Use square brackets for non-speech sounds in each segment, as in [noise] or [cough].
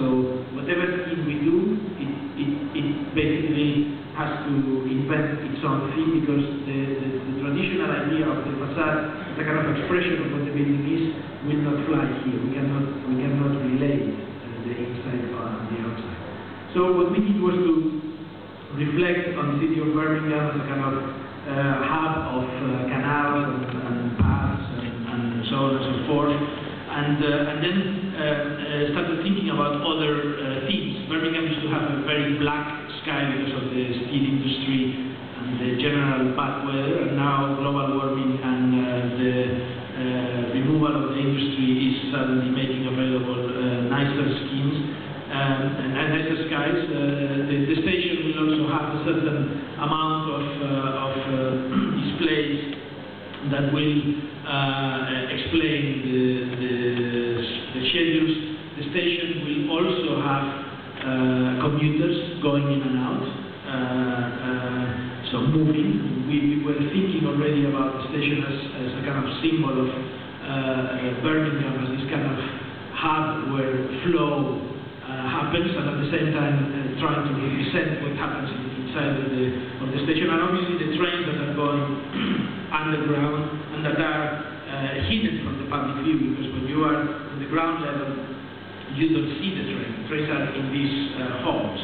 So whatever scheme we do, it, it, it basically has to invent its own thing because the, the, the traditional idea of the facade a kind of expression of what the building is will not fly here. We cannot, we cannot relate uh, the inside and the outside. So what we did was to reflect on the city of Birmingham as a kind of uh, hub of uh, canals and, and paths and, and so on and so forth. And, uh, and then uh, uh, started thinking about other uh, themes. Birmingham used to have a very black sky because of the steel industry and the general bad weather, and now global warming and uh, the uh, removal of the industry is suddenly making available uh, nicer schemes um, and and nicer skies. The, the station will also have a certain amount of, of [clears throat] displays that will uh, explain the, the schedules. The station will also have uh, commuters going in and out, uh, uh, so moving. We, we were thinking already about the station as, as a kind of symbol of Birmingham, as this kind of hub where flow happens, and at the same time uh, trying to represent what happens inside of the, of the station, and obviously the trains that are going [clears throat] underground and that are uh, hidden from the public view, because when you are on the ground level, you don't see the train. Trains are in these uh, halls.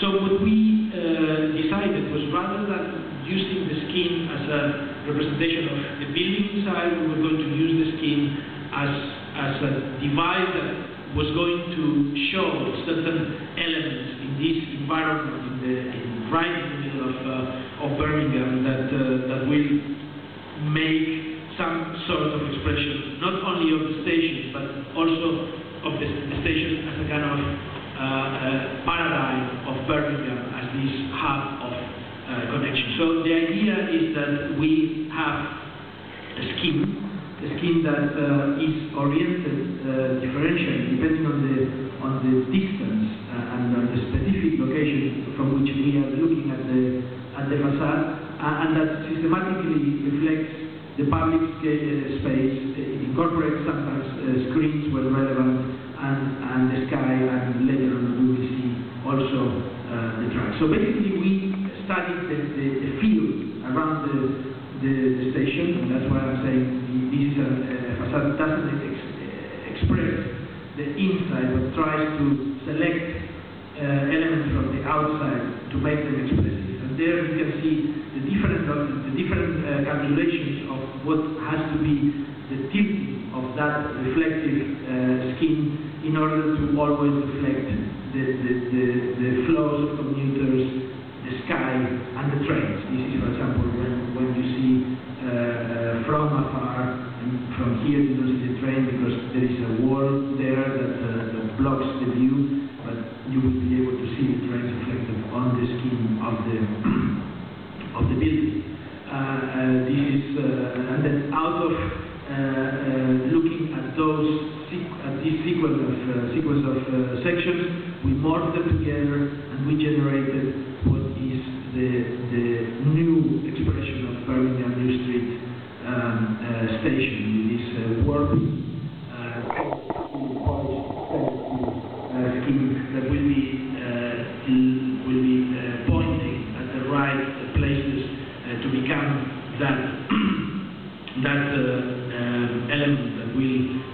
So what we uh, decided was rather than using the skin as a representation of the building inside, we were going to use the skin as, as a device that was going to show certain elements in this environment, in the, in, right in the middle of, uh, of Birmingham, that, uh, that will make some sort of expression, not only of the station, but also of the, station as a kind of uh, uh, paradigm of Birmingham as this hub of uh, connection. So the idea is that we have a scheme, a scheme that uh, is oriented uh, differentially depending on the on the distance uh, and on the specific location from which we are looking at the at the facade, and that systematically reflects the public sca- uh, space. It incorporates sometimes uh, screens where relevant, and and the sky, and later on we will see also uh, the track. So basically, we studied the, the, the field around the, the, the station, and that's why I'm saying this is a, a facade doesn't ex- express the inside, but tries to select uh, elements from the outside to make them expressive. And there you can see the different the different uh, calculations of what has to be the of that reflective uh, scheme in order to always reflect the, the, the, the flows of commuters, the sky, and the trains. This is, for example, when, when you see uh, uh, from afar, and from here you don't see the train because there is a wall there that, uh, that blocks the view, but you will be able to see the trains reflected on the skin of the of the building. Uh, uh, this is, uh, and then out of uh, uh, looking at those at this sequence of uh, sequence of uh, sections, we morphed them together and we generated what is the the new expression of Birmingham New Street um, uh, station. This uh, warping uh, uh, that will be uh, will be uh, pointing at the right places uh, to become that [clears throat] that uh, um, element that will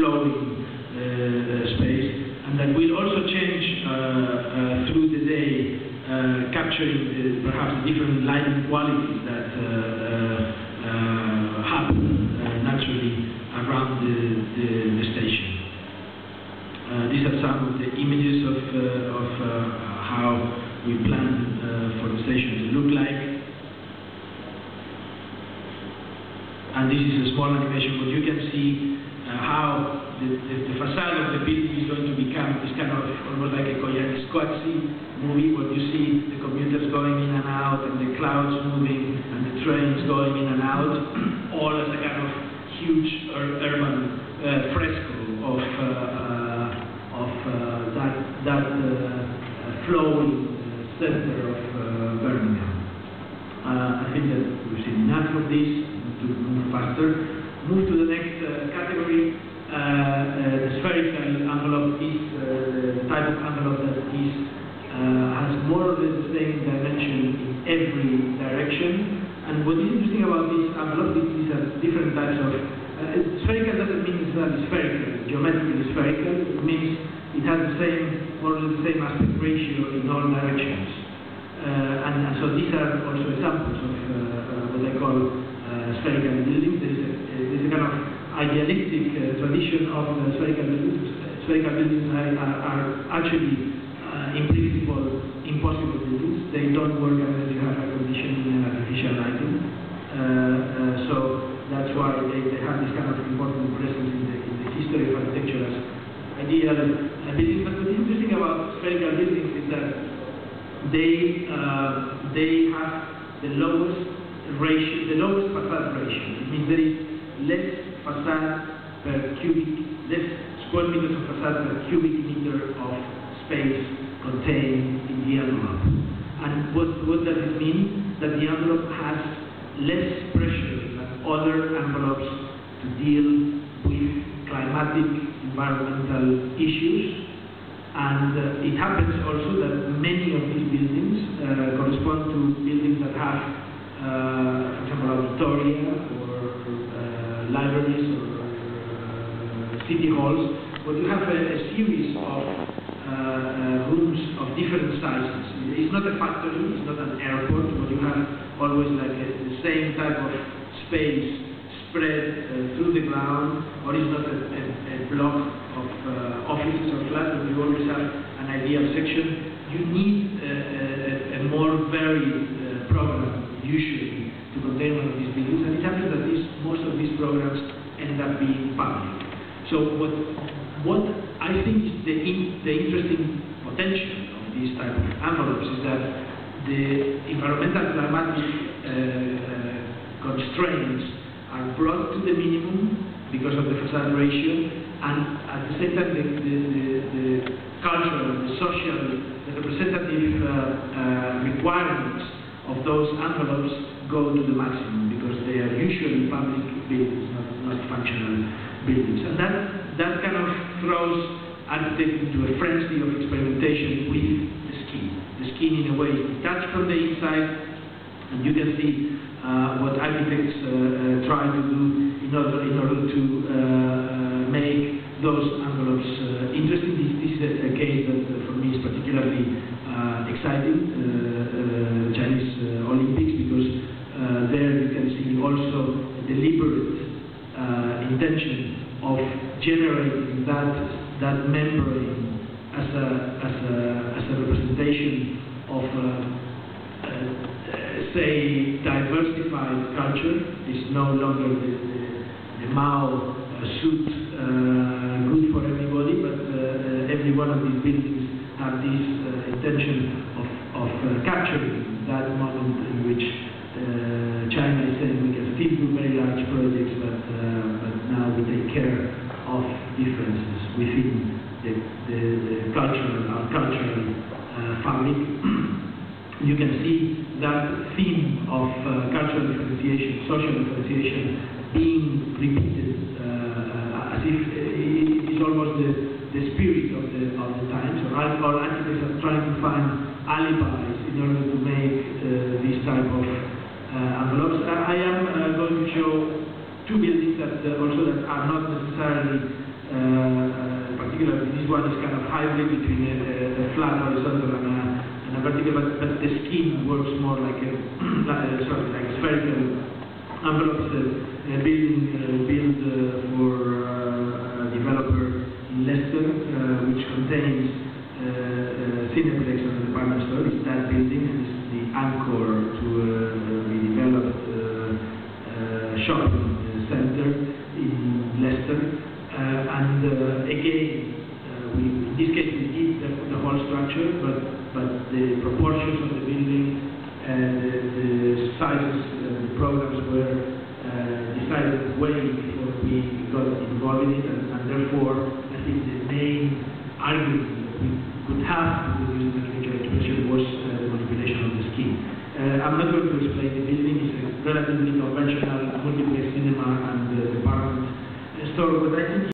flowing uh, uh, space, and that will also change uh, uh through the day, uh, capturing uh, perhaps different lighting qualities that happen naturally around the, the, the station. These are some of the images of, of how we plan for the station to look like. And this is a small animation, but you can see uh, how the, the, the facade of the building is going to become this kind of almost like a Koyaanisqatsi movie where you see the commuters going in and out and the clouds moving and the trains going in and out, [clears throat] all as a kind of huge ur- urban uh, fresco of, uh, uh, of uh, that, that uh, flowing center of Birmingham. I think that we've seen enough of this, to move faster move to the next uh, category. Uh, uh, the spherical envelope is the type of envelope that is, has more or less the same dimension in every direction. And what is interesting about this envelope is that different types of spherical doesn't mean it's not spherical, geometrically spherical. It means it has the same, more or less the same aspect ratio in all directions. Uh, and, and, so these are also examples of uh, uh, what I call spherical buildings. There is a, there is a kind of idealistic uh, tradition of uh, spherical buildings. Spherical buildings are, are, are actually, in principle, impossible buildings. They don't work unless you have air conditioning and artificial lighting. so that's why they, they have this kind of important presence in the, in the history of architecture as ideal uh, buildings. But what's interesting about spherical buildings is that they uh, they have the lowest ratio, the lowest facade ratio. It means there is less facade per cubic, less square meters of facade per cubic meter of space contained in the envelope. And what, what does it mean? That the envelope has less pressure than other envelopes to deal with climatic environmental issues. And uh, it happens also that many of these buildings uh, correspond to buildings that have, for example, auditoria or uh, libraries or uh, city halls, but you have a, a series of uh, rooms of different sizes. It's not a factory, it's not an airport, but you have always like a, the same type of space spread uh, through the ground, or it's not a, a, a block of uh, offices or flats, but you always have an ideal section. You need a, a more varied uh, program, usually, to contain one of these buildings, and it happens that these, most of these programs end up being public. So what, what I think is the, in, the interesting potential of these type of envelopes is that the environmental climatic uh, constraints are brought to the minimum because of the facade ratio, and at the same time the, the, the, the cultural, the social, the representative uh, uh, requirements of those envelopes go to the maximum because they are usually public buildings, not, not functional buildings. And that, that kind of throws architects into a frenzy of experimentation with the skin. The skin in a way is detached from the inside, and you can see uh, what architects uh, uh, try to do in order, in order to uh, uh, make those envelopes uh, interesting. This, this, is a case that for me is particularly exciting, Chinese Olympics, because there you can see also a deliberate intention of generating that, that membrane as a, as a, as a representation of say, diversified culture. Is no longer the, the, the Mao uh, suit uh, good for everybody, but uh, every one of these buildings have this uh, intention of, of uh, capturing that moment in which uh, China is saying we can still do very large projects, but, but now we take care of differences within the, the, the cultural, our cultural fabric. [clears throat] you can see that theme of uh, cultural differentiation, social differentiation being repeated uh, as if it is almost the, the spirit of the, of the times. Or all architects are trying to find alibis in order to make uh, this type of uh, envelopes. I, I am uh, going to show two buildings that uh, also that are not necessarily particularly this one is kind of hybrid between a, a flat horizontal and a and vertical, but, but the scheme works more like a, [clears throat] sorry, like a spherical envelope. a building uh, built uh, for uh, a developer in Leicester, uh, which contains uh, Cineplex and the department store. It's that building, and it's the anchor to the redeveloped shopping center in Leicester. and again, we, in this case, we keep the, the whole structure, but but the proportions of the building and the, the sizes and the programs were uh, decided way before we got involved in it, and, and, therefore I think the main argument that we could have with using architectural expression was uh, the manipulation of the scheme. Uh, I'm not going to explain the building, it's a relatively conventional multiplex cinema and department store, but I think